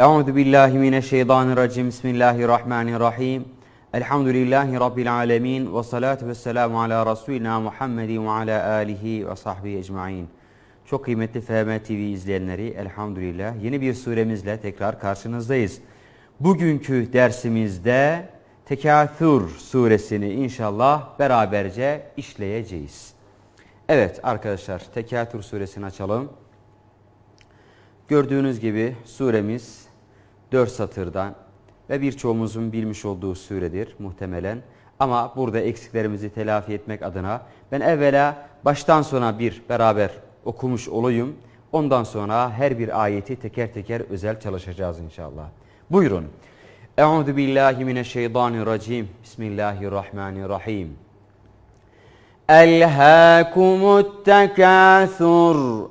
Euzu billahi mineşşeytanirracim. Bismillahirrahmanirrahim. Elhamdülillahi rabbil alamin ve salatu vesselamu ala resulina Muhammedin ve ala alihi ve sahbihi ecmaîn. Çok kıymetli FM TV izleyenleri elhamdülillah yeni bir suremizle tekrar karşınızdayız. Bugünkü dersimizde Tekâthür suresini inşallah beraberce işleyeceğiz. Evet arkadaşlar Tekâthür suresini açalım. Gördüğünüz gibi suremiz 4 satırdan ve birçoğumuzun bilmiş olduğu suredir muhtemelen. Ama burada eksiklerimizi telafi etmek adına ben evvela baştan sona bir beraber okumuş olayım. Ondan sonra her bir ayeti teker teker özel çalışacağız inşallah. Buyurun. Euzu billahi mineşşeytanirracim. Bismillahirrahmanirrahim. Elhâkumut tekâthur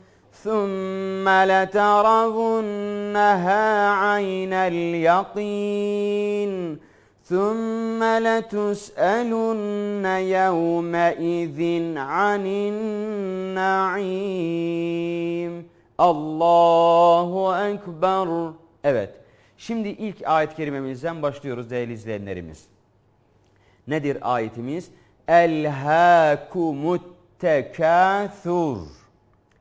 ثم لترونها عين اليقين ثم لتسألن يومئذ عن النعيم Allahu Ekber. Evet. Şimdi ilk ayet-i kerimemizden başlıyoruz değerli izleyenlerimiz. Nedir ayetimiz? Elhâkumut tekâthur.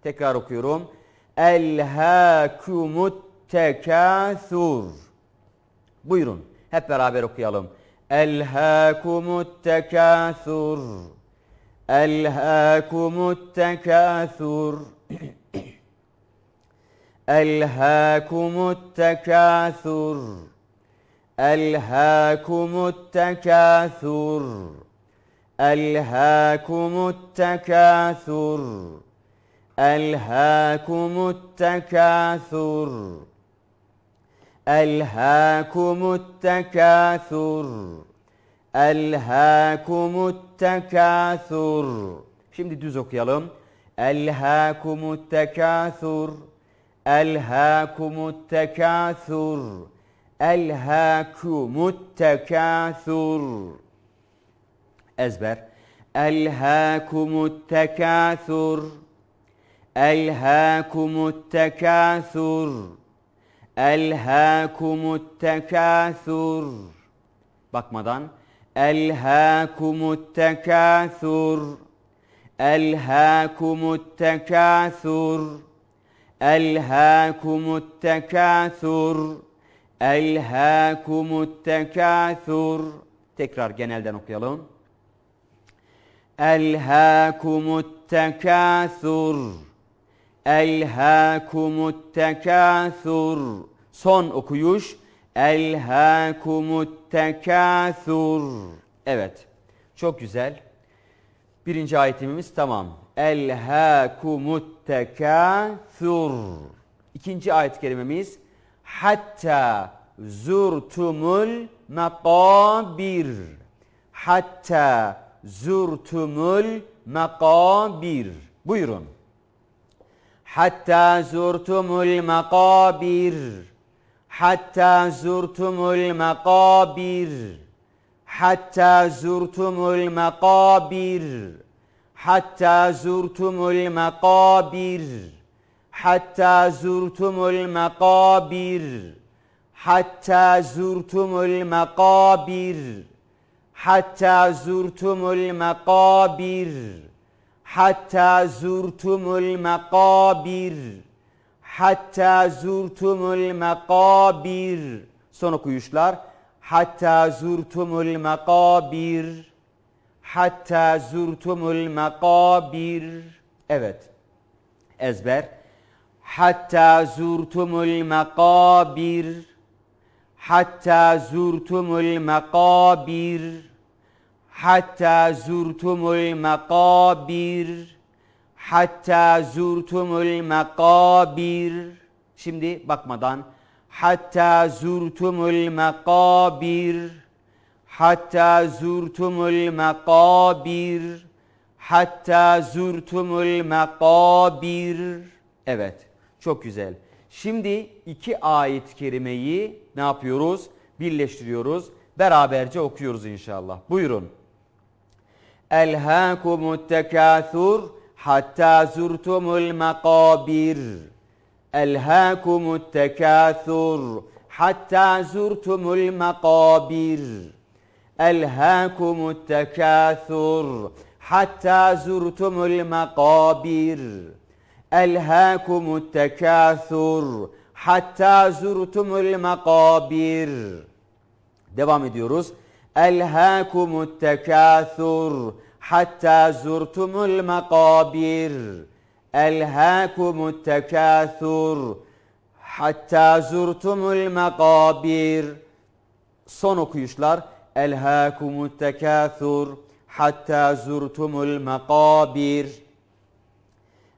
Tekrar okuyorum. Elhâkumut tekâthur. Buyurun. Hep beraber okuyalım. Elhâkumut tekâthur. Elhâkumut tekâthur. Elhâkumut tekâthur. Elhâkumut tekâthur. Elhâkumut tekâthur. Elhâkumut tekâthur. ألهاكم التكاثر ألهاكم التكاثر Şimdi düz okuyalım. Elhâkumut tekâthur. Elhâkumut tekâthur. Elhâkumut tekâthur. Ezber. Elhâkumut tekâthur. Elhâkumut tekâthur. Elhâkumut tekâthur. Bakmadan. Elhâkumut tekâthur. Elhâkumut tekâthur. Elhâkumut tekâthur. Elhâkumut tekâthur. Tekrar genelden okuyalım. Elhâkumut tekâthur. Elhâkumut tekâthur. Son okuyuş. Elhâkumut tekâthur. Evet. Çok güzel. Birinci ayetimiz tamam. Elhâkumut tekâthur. İkinci ayet kelimemiz hatta zurtumul makabir. Hatta zurtumul makabir. Buyurun. حتى زرتم المقابر. حتى زرتم المقابر. حتى زرتم المقابر. حتى زرتم المقابر. حتى زرتم المقابر. حتى زرتم المقابر. حتى زرتم المقابر. Hatta zurtumul makabir hatta zurtumul makabir son okuyuşlar. Hatta zurtumul makabir hatta zurtumul makabir evet. Ezber. Hatta zurtumul makabir hatta zurtumul makabir hatta zurtumul makabir hatta zurtumul makabir şimdi bakmadan. Hatta zurtumul makabir hatta zurtumul makabir hatta zurtumul makabir evet çok güzel. Şimdi iki ayet kerimeyi ne yapıyoruz? Birleştiriyoruz. Beraberce okuyoruz inşallah. Buyurun ألهاكم التكاثر حتى زرتم المقابر. ألهاكم التكاثر حتى زرتم المقابر. ألهاكم التكاثر حتى زرتم المقابر. ألهاكم التكاثر حتى زرتم المقابر. devam ediyoruz. Elhâkumut tekâthur hatta zurtumul makabir elhâkumut tekâthur hatta zurtumul makabir son okuyuşlar. Elhâkumut tekâthur hatta zurtumul makabir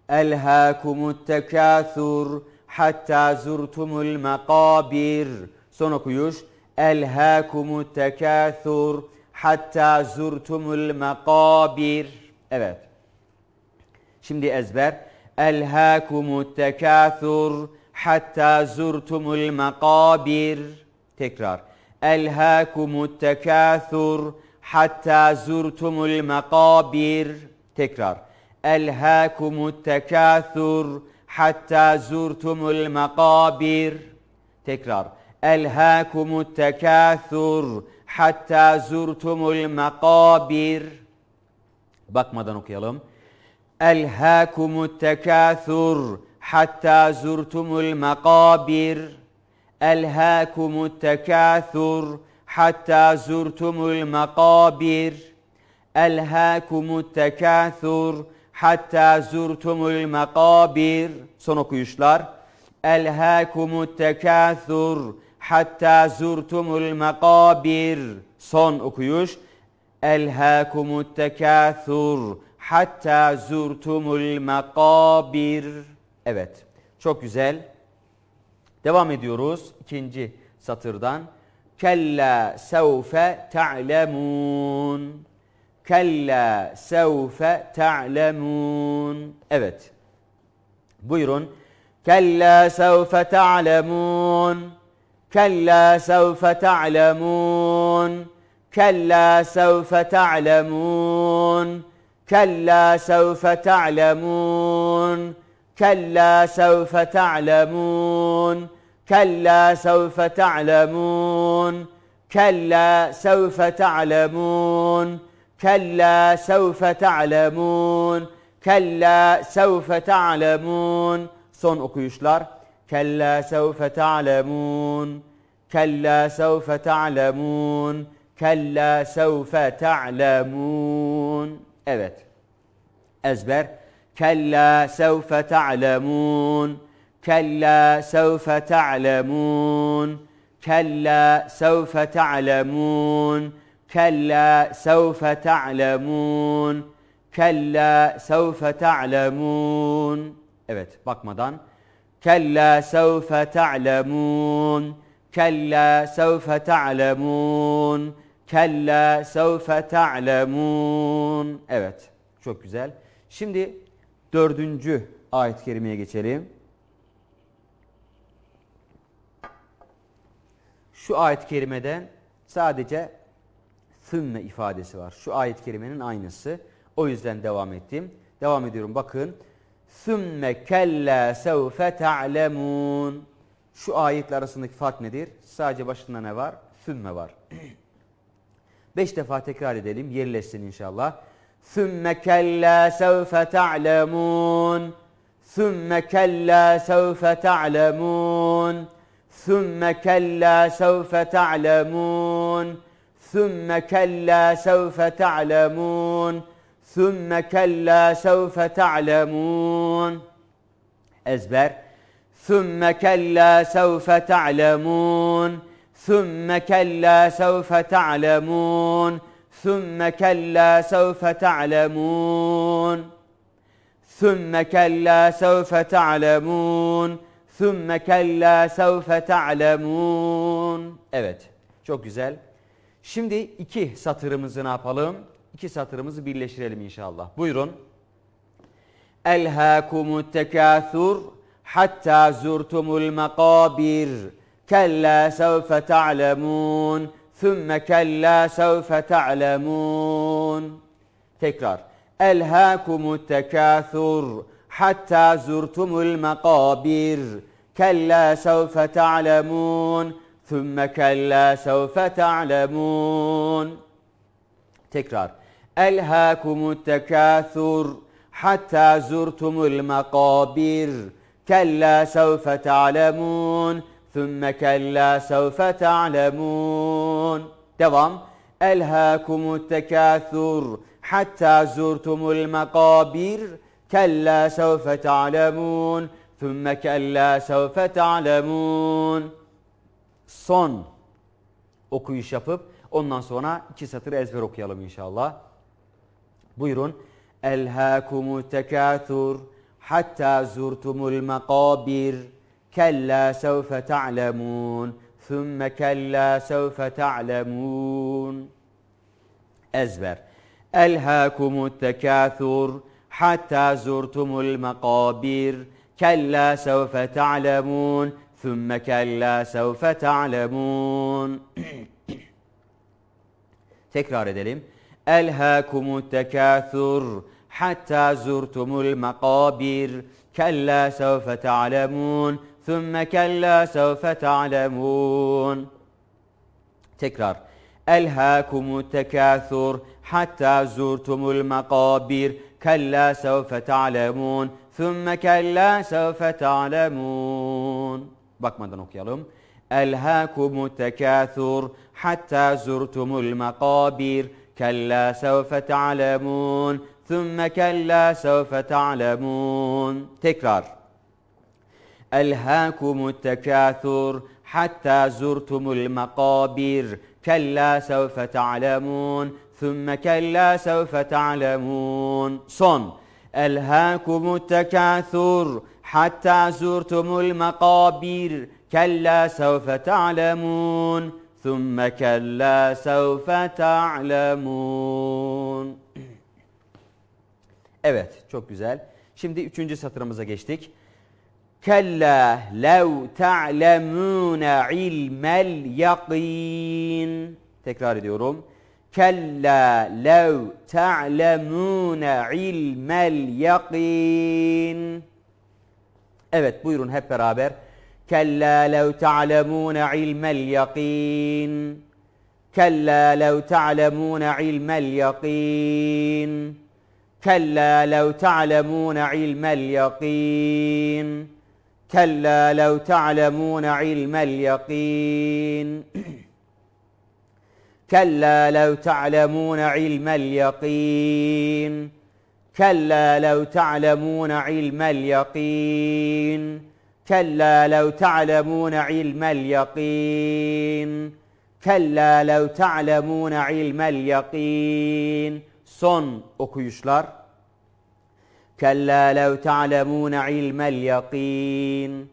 elhâkumut tekâthur hatta zurtumul makabir son okuyuş elhâkumut tekâthur hatta zurtumul makabir evet. Şimdi ezber. Elhâkumut tekâthur hatta zurtumul makabir tekrar. Elhâkumut tekâthur hatta zurtumul makabir tekrar. Elhâkumut tekâthur hatta zurtumul makabir tekrar elhâkumut tekâthur hatta zurtumul makabir bakmadan okuyalım. Elhâkumut tekâthur hatta zurtumul makabir elhâkumut tekâthur hatta zurtumul makabir elhâkumut tekâthur hatta zurtumul makabir son okuyuşlar. Elhâkumut tekâthur hatta zurtumul makabir son okuyuş elhâkumut tekâthur hatta zurtumul makabir evet çok güzel devam ediyoruz ikinci satırdan Kella sevfe ta'lemun. Kella sevfe ta'lemun. Evet. Buyurun. Kella sevfe ta'lemun. كلا سوف تعلمون. كلا سوف تعلمون. كلا سوف تعلمون. كلا سوف تعلمون. كلا سوف تعلمون. كلا سوف تعلمون. كلا سوف تعلمون. كلا سوف تعلمون. Son okuyuşlar. كلا سوف تعلمون كلا سوف تعلمون كلا سوف تعلمون. أبت أزبر كلا سوف تعلمون كلا سوف تعلمون كلا سوف تعلمون كلا سوف تعلمون كلا سوف تعلمون. أبت باك مدان Kella sevfe ta'lemun. Kella sevfe ta'lemun. Kella sevfe ta'lemun. Evet çok güzel. Şimdi dördüncü ayet-i kerimeye geçelim. Şu ayet-i kerimeden sadece sümme ifadesi var. Şu ayet-i kerimenin aynısı. O yüzden devam ettim. Devam ediyorum bakın. Sümme kella sevfe te'lemûn. Şu ayetler arasındaki fark nedir? Sadece başında ne var? Sümme var. Beş defa tekrar edelim. Yerleşsin inşallah. Sümme kella sevfe te'lemûn. Sümme kella sevfe te'lemûn. Sümme kella sevfe te'lemûn. Sümme kella sevfe te'lemûn. ثم كلا سوف تعلمون ezber. ثم كلا سوف تعلمون ثم كلا سوف تعلمون ثم كلا سوف تعلمون ثم كلا سوف تعلمون ثُمَّ كَلَّا سَوْفَ تَعْلَمُونَ Evet, çok güzel. Şimdi iki satırımızı ne yapalım? İki satırımızı birleştirelim inşallah. Buyurun. Elhâkumut tekâthur hatta zurtumul makabir. Kella sevfe ta'lemûn. Thümme kella sevfe ta'lemûn. Tekrar. Elhâkumut tekâthur hatta zurtumul makabir. Kella sevfe ta'lemûn. Thümme kella sevfe ta'lemûn. Tekrar. Elhâkumut tekâthur hatta zurtumul makabir. Kella sevfe ta'lemûn. Thümme kella sevfe ta'lemûn. Devam. Elhâkumut tekâthur hatta zurtumul makabir. Kella sevfe ta'lemûn. Thümme kella sevfe ta'lemûn. Son okuyuş yapıp ondan sonra iki satır ezber okuyalım inşallah. Buyurun. Elhâkumut tekâthur hatta zurtumul makabir. Kella sevfe ta'lemûn. Thümme kella sevfe ta'lemûn. Ezber. Elhâkumut tekâthur hatta zurtumul makabir. Kella sevfe ta'lemûn. ثم كلا سوف تعلمون Tekrar edelim. ألهاكم التكاثر حتى زرتم المقابر كلا سوف تعلمون ثم كلا سوف تعلمون. تكرار. ألهاكم التكاثر حتى زرتم المقابر كلا سوف تعلمون ثم كلا سوف تعلمون. بك ما ماذا نقولهم ألهاكم التكاثر حتى زرتم المقابر كلا سوف تعلمون ثم كلا سوف تعلمون. تكرار. ألهاكم التكاثر حتى زرتم المقابر. كلا سوف تعلمون ثم كلا سوف تعلمون. صن ألهاكم التكاثر حتى زرتم المقابر. كلا سوف تعلمون. Thümme kella sevfe ta'lemûn. Evet çok güzel. Şimdi üçüncü satırımıza geçtik. Kella lev ta'lemûne ilmel yakin. Tekrar ediyorum. Kella lev ta'lemûne ilmel yakin. Evet buyurun hep beraber. كلا لو تعلمون علم اليقين. كلا لو تعلمون علم اليقين. كلا لو تعلمون علم اليقين. كلا لو تعلمون علم اليقين. كلا لو تعلمون علم اليقين. كلا لو تعلمون علم اليقين. كلا لو تعلمون علم اليقين. كلا لو تعلمون علم اليقين. Son okuyuşlar. كلا لو تعلمون علم اليقين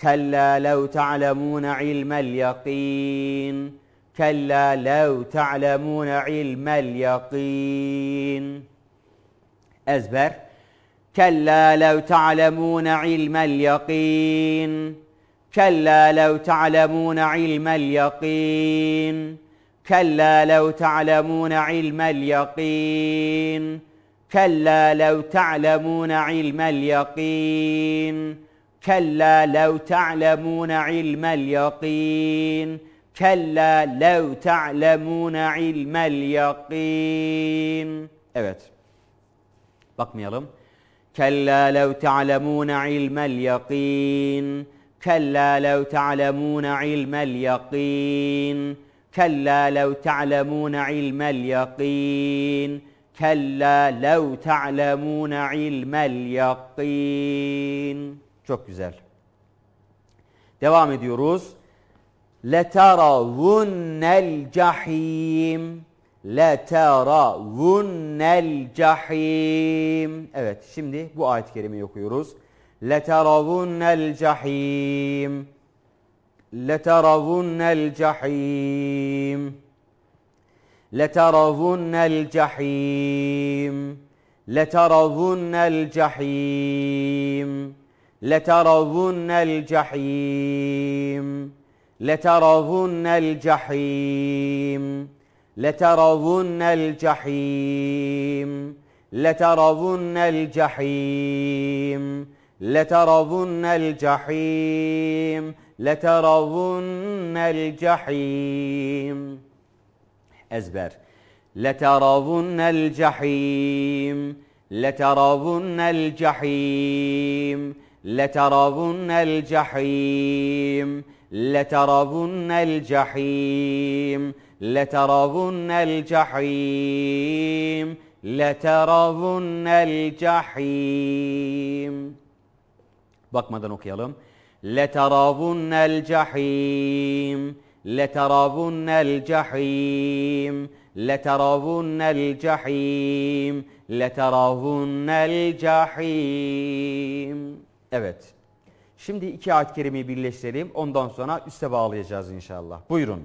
كلا لو تعلمون علم اليقين كلا لو تعلمون علم اليقين ezber. كلا لو تعلمون علم اليقين. كلا لو تعلمون علم اليقين. كلا لو تعلمون علم اليقين. كلا لو تعلمون علم اليقين. كلا لو تعلمون علم اليقين. كلا لو تعلمون علم اليقين. Evet. Bakmayalım. كلا لو تعلمون علم اليقين. كلا لو تعلمون علم اليقين. كلا لو تعلمون علم اليقين. كلا لو تعلمون علم اليقين. Çok güzel. Devam ediyoruz. لَتَرَوُنَّ الْجَحِيمِ. لَتَرَوُنَّ الْجَحِيمِ. Evet şimdi bu ayet-i kerimeyi okuyoruz. لَتَرَوُنَّ الْجَحِيمِ. لَتَرَوُنَّ الْجَحِيمِ. لترضن الجحيم. لترضن الجحيم. لترضن الجحيم. لترضن الجحيم. لترون الجحيم لترون الجحيم لترون الجحيم لترون الجحيم. أزبر. لترون الجحيم لترون الجحيم لترون الجحيم لترون الجحيم. لترضن الجحيم لترضن الجحيم Bakmadan okuyalım. لترضن الجحيم لترضن الجحيم لترضن الجحيم لترضن الجحيم Evet. Şimdi iki ayet kerimeyi birleştirelim. Ondan sonra üste bağlayacağız inşallah. Buyurun.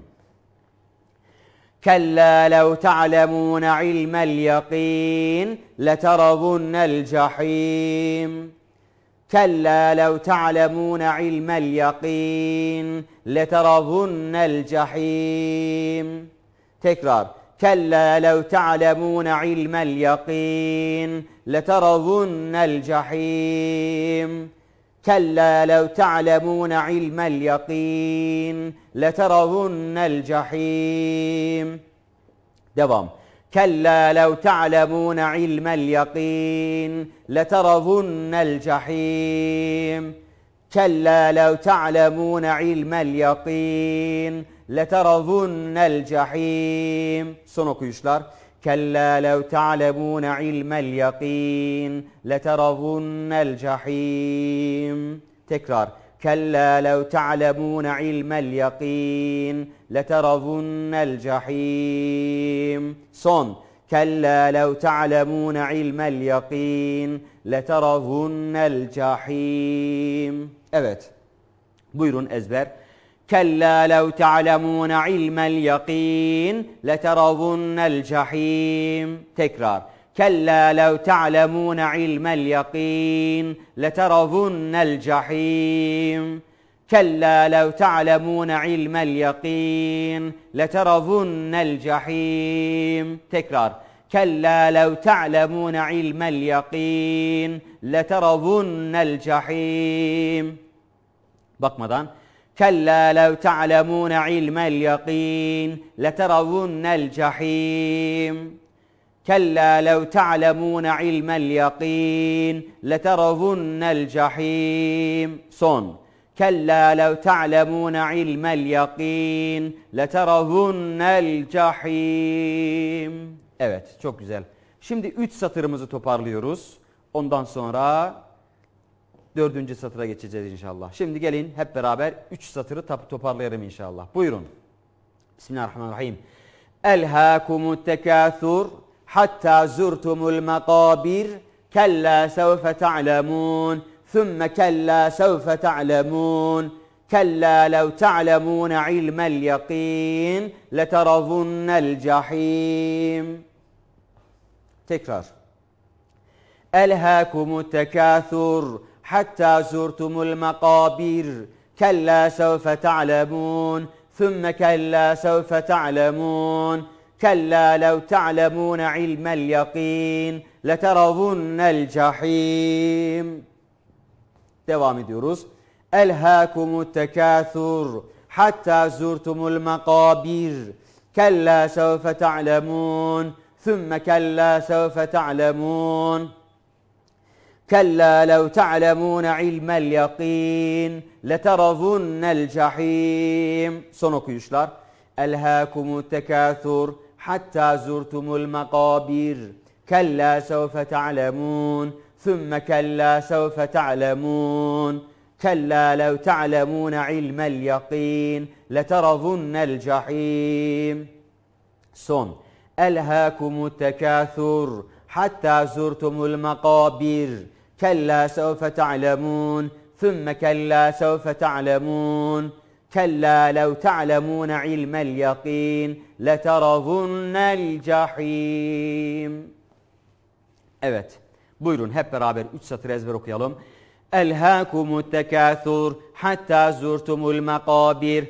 كلا لو تعلمون علم اليقين لترضن الجحيم كلا لو تعلمون علم اليقين لترضن الجحيم تكرار كلا لو تعلمون علم اليقين لترضن الجحيم كلا لو تعلمون علم اليقين لترضن الجحيم devam كلا لو تعلمون علم اليقين لترضن الجحيم كلا لو تعلمون علم اليقين لترضن الجحيم. Son okuyuşlar. كلا لو تعلمون علم اليقين لترضن الجحيم. تكرار. كلا لو تعلمون علم اليقين لترضن الجحيم. صن كلا لو تعلمون علم اليقين لترضن الجحيم. Evet. Buyurun ezber. كلا لو تعلمون علم اليقين لترضن الجحيم. تكرار. كلا لو تعلمون علم اليقين لترضن الجحيم. كلا لو تعلمون علم اليقين لترضن الجحيم. تكرار. كلا لو تعلمون علم اليقين لترضن الجحيم. bakmadan كلا لو تعلمون علم اليقين لترون الجحيم كلا لو تعلمون علم اليقين لترون الجحيم صن كلا لو تعلمون علم اليقين لترون الجحيم Evet çok güzel. Şimdi 3 satırımızı toparlıyoruz. Ondan sonra dördüncü satıra geçeceğiz inşallah. Şimdi gelin hep beraber üç satırı toparlayalım inşallah. Buyurun. Bismillahirrahmanirrahim. Elhâkumut tekâthur hatta zurtumul makabir kella sevfe ta'lemûn ثم كلا سوف تعلمون كلا لو تعلمون علم اليقين لترضن الجحيم تكرار ألهاكم التكاثر حتى زرتم المقابر كلا سوف تعلمون ثم كلا سوف تعلمون كلا لو تعلمون علم اليقين لترون الجحيم. دوام دروس. ألهاكم التكاثر حتى زرتم المقابر كلا سوف تعلمون ثم كلا سوف تعلمون. كلا لو تعلمون علم اليقين لترضن الجحيم. سنوك يشلر ألهاكم التكاثر حتى زرتم المقابر كلا سوف تعلمون ثم كلا سوف تعلمون كلا لو تعلمون علم اليقين لترضن الجحيم سن ألهاكم التكاثر حتى زرتم المقابر كلا سوف تعلمون ثم كلا سوف تعلمون كلا لو تعلمون علم اليقين لترضن الجحيم Evet. Buyurun hep beraber 3 satır ezber okuyalım. Elhâkumut tekâthur hatta zurtumul makabir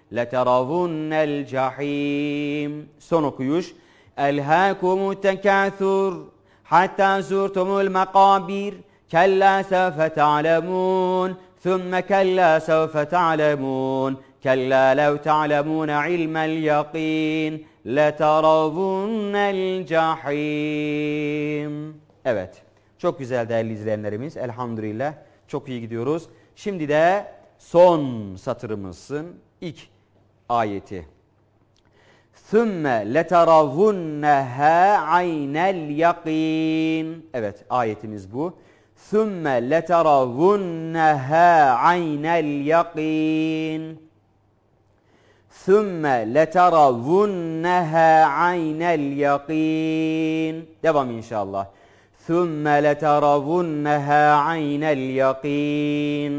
لترضن الجحيم Son okuyuş. Elhâkumu tekâthur حتى زرتم المقابر كلا سوف تعلمون ثم كلا سوف تعلمون كلا لو تعلمون علم اليقين لترضن الجحيم Evet. Çok güzel değerli izleyenlerimiz. Elhamdülillah. Çok iyi gidiyoruz. Şimdi de son satırımızın ilk ayeti. ثُمَّ لَتَرَوُنَّهَا عَيْنَ الْيَقِينَ Evet ayetimiz bu. ثُمَّ لَتَرَوُنَّهَا عَيْنَ الْيَقِينَ ثُمَّ لَتَرَوُنَّهَا عَيْنَ الْيَقِينَ Devam inşallah. ثُمَّ لَتَرَوُنَّهَا عَيْنَ الْيَقِينَ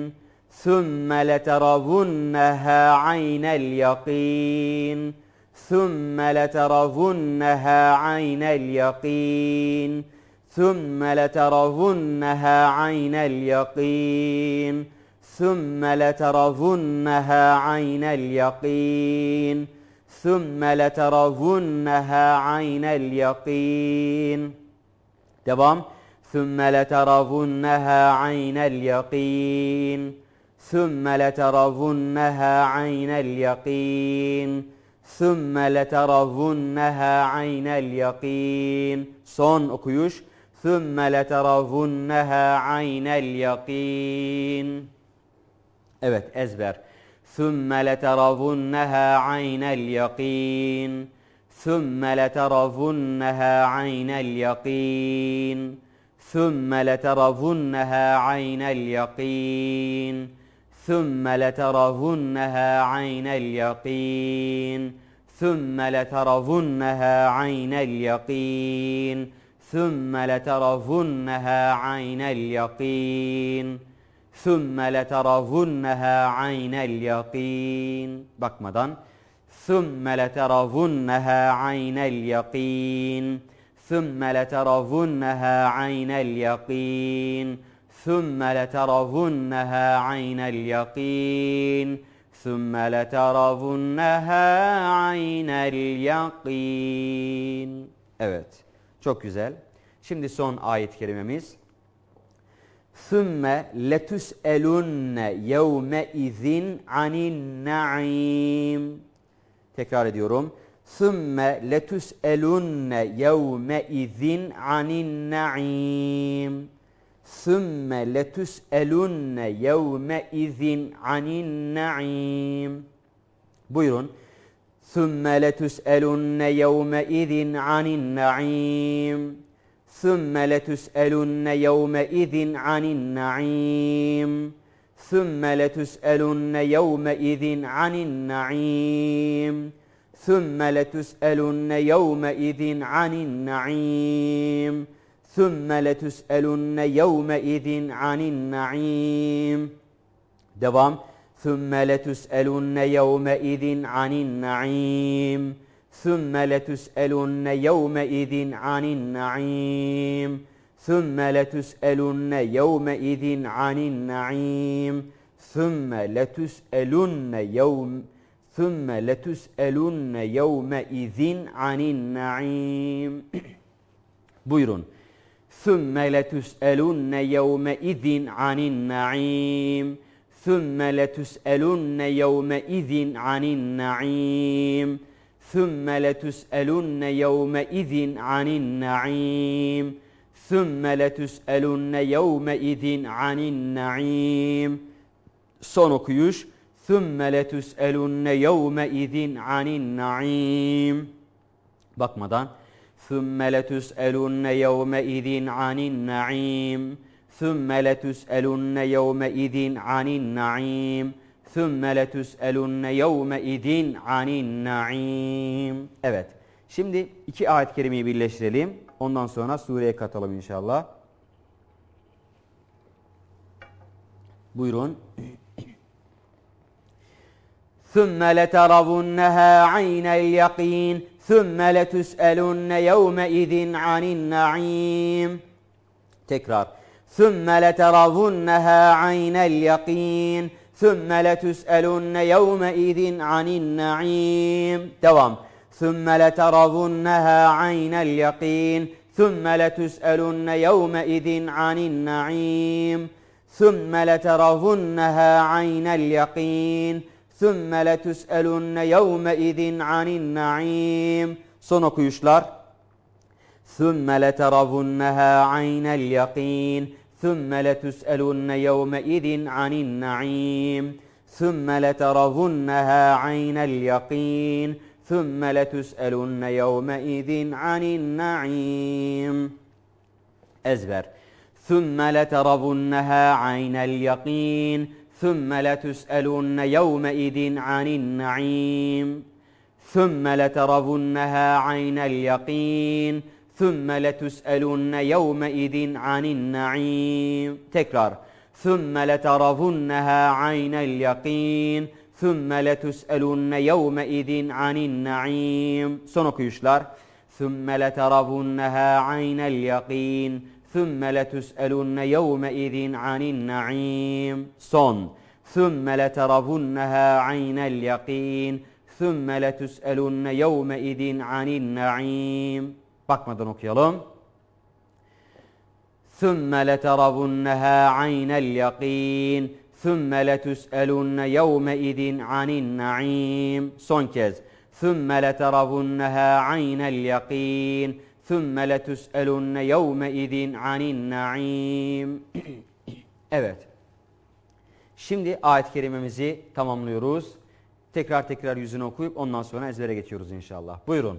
ثُمَّ لَتَرَوُنَّهَا عَيْنَ الْيَقِينَ. ثم لترضنها عين اليقين. ثم لترضنها عين اليقين. ثم لترضنها عين اليقين. ثم لترضنها عين اليقين. تمام؟ ثم لترضنها عين اليقين. ثم لترضنها عين اليقين. ثُمَّ لَتَرَوُنَّهَا عَيْنَ الْيَقِينَ. Son okuyuş. ثُمَّ لَتَرَوُنَّهَا عَيْنَ الْيَقِينَ. Evet ezber. ثُمَّ لَتَرَوُنَّهَا عَيْنَ الْيَقِينَ. ثُمَّ لَتَرَوُنَّهَا عَيْنَ الْيَقِينَ. ثُمَّ لَتَرَوُنَّهَا عَيْنَ الْيَقِينَ. ثم لترضنها عين اليقين. ثم لترضنها عين اليقين. ثم لترضنها عين اليقين. ثم لترضنها عين اليقين. bakmadan ثم لترضنها عين اليقين. ثم لترضنها عين اليقين. ثم لترضنها عين اليقين ثم لترضنها عين اليقين Evet. Çok güzel. Şimdi son ayet-i kerimemiz. ثُمَّ لَتُسْأَلُنَّ يَوْمَئِذٍ عَنِ النَّعِيمِ Tekrar ediyorum. ثُمَّ لَتُسْأَلُنَّ يَوْمَئِذٍ عَنِ النَّعِيمِ ثُمَّ لَتُسْأَلُنَّ يَوْمَئِذٍ عَنِ النَّعِيمِ. Buyurun. ثُمَّ لَتُسْأَلُنَّ يَوْمَئِذٍ عَنِ النَّعِيمِ. ثُمَّ لَتُسْأَلُنَّ يَوْمَئِذٍ عَنِ النَّعِيمِ. ثُمَّ لَتُسْأَلُنَّ يَوْمَئِذٍ عَنِ النَّعِيمِ. ثُمَّ لَتُسْأَلُنَّ يَوْمَئِذٍ عَنِ النَّعِيمِ. ثم لتسألن يومئذ عن النعيم devam. ثم لتسألن يومئذ عن النعيم ثم لتسألن يومئذ عن النعيم ثم لتسألن يومئذ عن النعيم ثم لتسألن يوم ثم لتسألن يومئذ عن النعيم buyurun. ثم لتسألن يومئذ عن النعيم ثم لتسألن يومئذ عن النعيم ثم لتسألن يومئذ عن النعيم ثم لتسألن يومئذ عن النعيم son okuyuş. ثم لتسألن يومئذ عن النعيم bakmadan ثم لتسألن يومئذ عن النعيم ثم لتسألن يومئذ عن النعيم ثم لتسألن يومئذ عن النعيم Evet. Şimdi iki ayet-i kerimeyi birleştirelim. Ondan sonra sureye katalım inşallah. Buyurun. ثُمَّ لَتَرَوُنَّهَا عَيْنَ الْيَقِينِ ثُمَّ لَتُسْأَلُنَّ يَوْمَئِذٍ عَنِ النَّعِيمِ. Tekrar. ثُمَّ لَتَرَوُنَّهَا عَيْنَ الْيَقِينِ. ثُمَّ لَتُسْأَلُنَّ يَوْمَئِذٍ عَنِ النَّعِيمِ. Devam. ثُمَّ لَتَرَوُنَّهَا عَيْنَ الْيَقِينِ. ثُمَّ لَتُسْأَلُنَّ يَوْمَئِذٍ عَنِ النَّعِيمِ. ثُمَّ لَتَرَوُنَّهَا عَيْنَ الْيَقِينِ. ثُمَّ لَتُسْأَلُنَّ يَوْمَئِذٍ عَنِ النَّعِيمِ. Son okuyuşlar. ثُمَّ لَتَرَوُنَّهَا عَيْنَ الْيَقِينِ. ثُمَّ لَتُسْأَلُنَّ يَوْمَئِذٍ عَنِ النَّعِيمِ. ثُمَّ لَتَرَوُنَّهَا عَيْنَ الْيَقِينِ. ثُمَّ لَتُسْأَلُنَّ يَوْمَئِذٍ عَنِ النَّعِيمِ. Ezber. ثُمَّ لَتَرَوُنَّهَا عَيْنَ الْيَقِينِ. ثم لتسألن يومئذ عن النعيم. ثم لترونها عين اليقين. ثم لتسألن يومئذ عن النعيم. تكرار. ثم لترونها عين اليقين. ثم لتسألن يومئذ عن النعيم. okuyuşlar ثم لترونها عين اليقين. ثُمَّ لَتُسْأَلُنَّ يَوْمَئِذٍ عَنِ النَّعِيمِ Son. ثُمَّ لَتَرَوُنَّهَا عَيْنَ الْيَقِينِ ثُمَّ لَتُسْأَلُنَّ يَوْمَئِذٍ عَنِ النَّعِيمِ Bakmadan okuyalım. ثُمَّ لَتَرَوُنَّهَا عَيْنَ الْيَقِينِ ثُمَّ لَتُسْأَلُنَّ يَوْمَئِذٍ عَنِ النَّعِيمِ Son. ثُمَّ لَتَرَوُنَّهَا عَيْنَ الْيَقِينِ ثُمَّ لَتُسْأَلُنَّ يَوْمَئِذٍ عَنِ النَّعِيمِ Evet. Şimdi ayet-i kerimemizi tamamlıyoruz. Tekrar tekrar yüzünü okuyup ondan sonra ezbere geçiyoruz inşallah. Buyurun.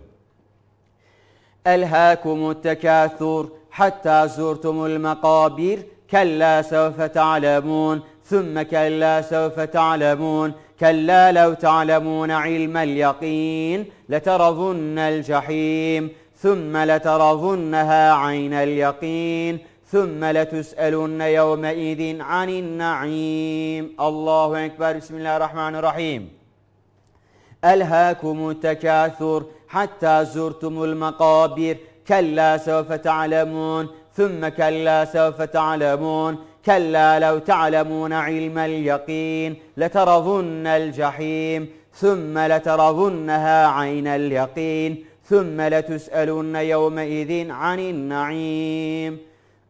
ألهاكم التكاثر حتى زرتم المقابر كلا سوف تعلمون ثم كلا سوف تعلمون كلا لو تعلمون علم اليقين لترضن الجحيم ثم لترضنها عين اليقين ثم لتسألن يومئذ عن النعيم. الله أكبر بسم الله الرحمن الرحيم. ألهاكم التكاثر حتى زرتم المقابر كلا سوف تعلمون ثم كلا سوف تعلمون كلا لو تعلمون علم اليقين لترضن الجحيم ثم لترضنها عين اليقين. ثم لتسألن يومئذ عن النعيم.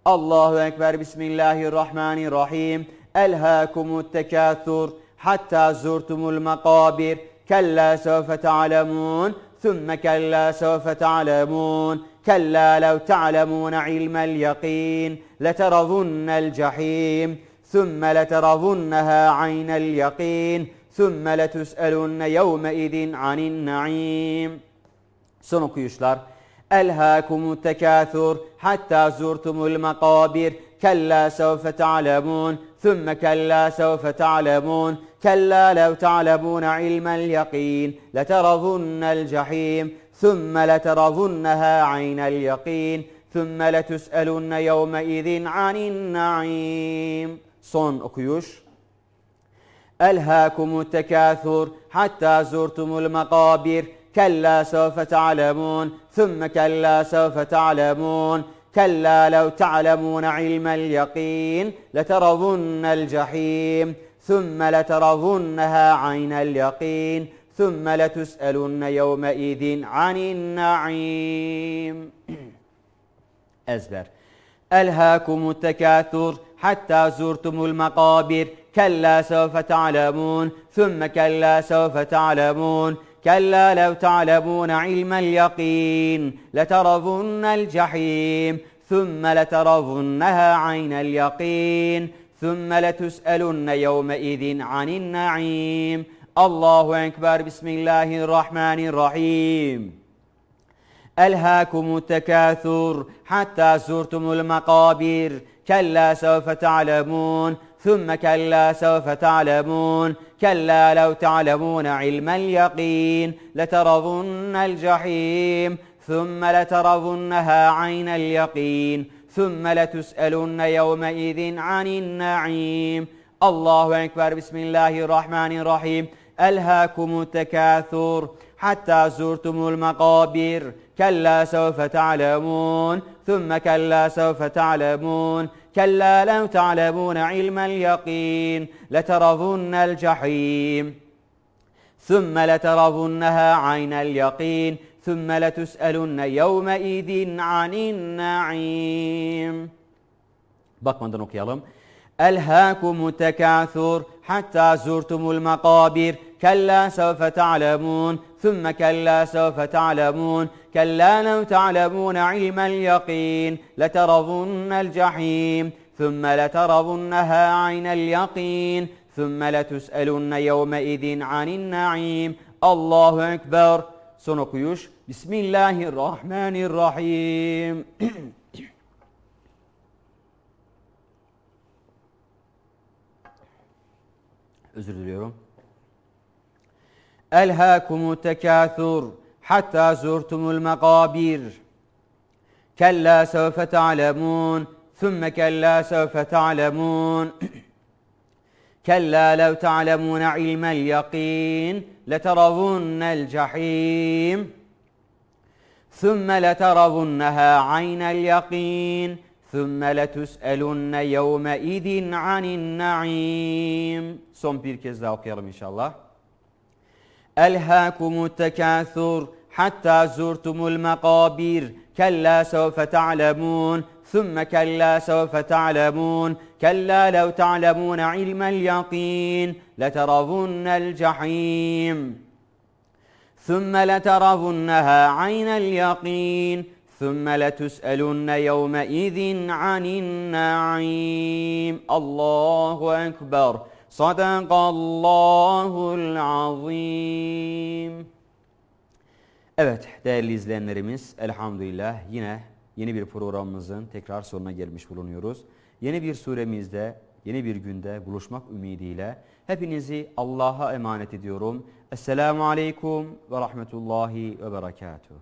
الله أكبر. بسم الله الرحمن الرحيم. ألهاكم التكاثر حتى زرتم المقابر. كلا سوف تعلمون. ثم كلا سوف تعلمون. كلا لو تعلمون علم اليقين. لترضن الجحيم. ثم لترضنها عين اليقين. ثم لتسألن يومئذ عن النعيم. Son okuyuşlar. Elhâkumu tekâthur hatta zurtumul makabir kella sevfe ta'lemun ثم كلا سوف تعلمون. كلا لو تعلمون علم اليقين. لترضن الجحيم. ثم لترضنها عين اليقين. ثُمَّ لَتُسْأَلُنَّ يَوْمَئِذٍ عَنِ النَّعِيمِ. Son okuyuş. ألهاكم التكاثر حتى زرتم المقابر. كلا سوف تعلمون ثم كلا سوف تعلمون. كلا لو تعلمون علم اليقين لترضن الجحيم ثم لترضنها عين اليقين ثم لتسألن يومئذ عن النعيم. أزبر. ألهاكم التكاثر حتى زرتم المقابر. كلا سوف تعلمون ثم كلا سوف تعلمون. كلا لو تعلمون علم اليقين لترضن الجحيم ثم لترضنها عين اليقين ثم لتسألن يومئذ عن النعيم. الله أكبر بسم الله الرحمن الرحيم. ألهاكم التكاثر حتى زرتم المقابر كلا سوف تعلمون ثم كلا سوف تعلمون كلا لو تعلمون علم اليقين لترضن الجحيم ثم لترضنها عين اليقين ثم لتسألن يومئذ عن النعيم. الله أكبر بسم الله الرحمن الرحيم. ألهاكم التكاثر حتى زرتم المقابر. كلا سوف تعلمون ثم كلا سوف تعلمون كلا لو تعلمون علم اليقين لترضن الجحيم ثم لترضنها عين اليقين ثم لتسألن يومئذ عن النعيم Bakmadan okuyalım. ألهاكم التكاثر حتى زرتم المقابر كلا سوف تعلمون ثم كلا سوف تعلمون كلا لو تعلمون علم اليقين لترضن الجحيم ثم لترضنها عين اليقين ثم لتسألن يومئذ عن النعيم الله أكبر Son okuyuş. Bismillahirrahmanirrahim. Özür diliyorum. ألهاكم التكاثر حتى زرتم المقابر. كلا سوف تعلمون ثم كلا سوف تعلمون. كلا لو تعلمون علم اليقين لترون الجحيم. ثم لترونها عين اليقين ثم لتسألن يومئذ عن النعيم. صم بير كز إن شاء الله ألهاكم التكاثر حتى زرتم المقابر. كلا سوف تعلمون ثم كلا سوف تعلمون. كلا لو تعلمون علم اليقين لترضن الجحيم. ثم لترضنها عين اليقين ثم لتسألن يومئذ عن النعيم. الله أكبر. صدق الله العظيم Evet değerli izleyenlerimiz elhamdülillah yine yeni bir programımızın tekrar sonuna gelmiş bulunuyoruz. Yeni bir suremizde, yeni bir günde buluşmak ümidiyle hepinizi Allah'a emanet ediyorum. Esselamu Aleyküm ve Rahmetullahi ve Berekatuhu.